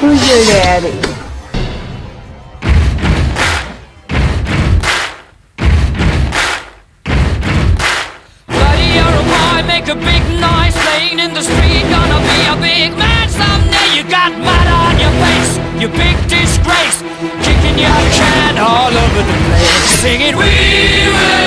Who's your daddy? Buddy, you're a boy, make a big noise playing in the street. Gonna be a big man someday. You got mud on your face, you big disgrace. Kicking your can all over the place, singing we will.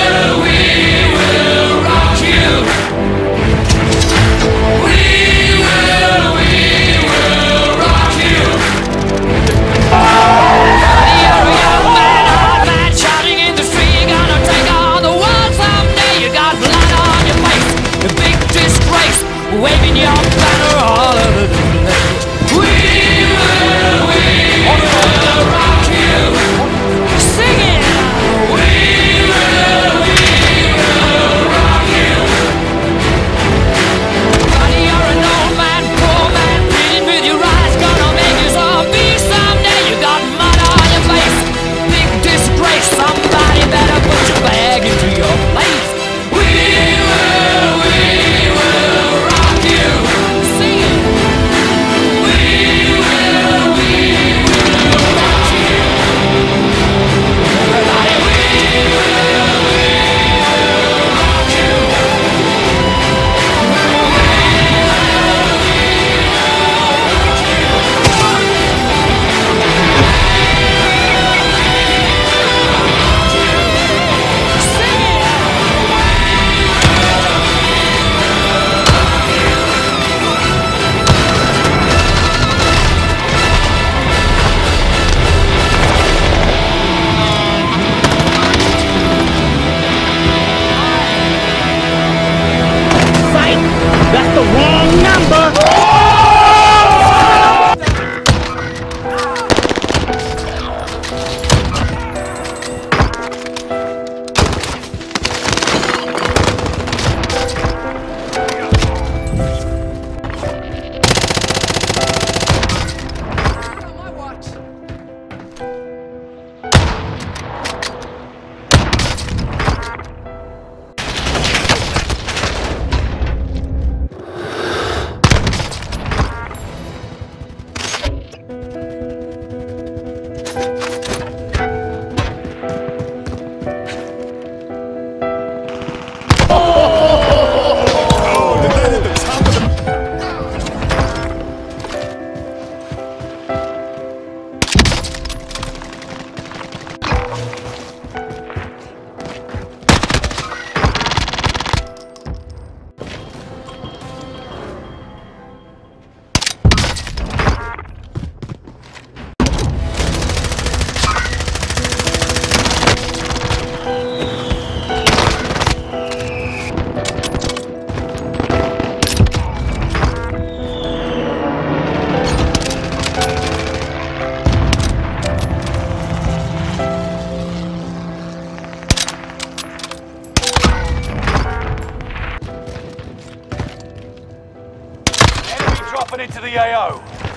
happening to the AO?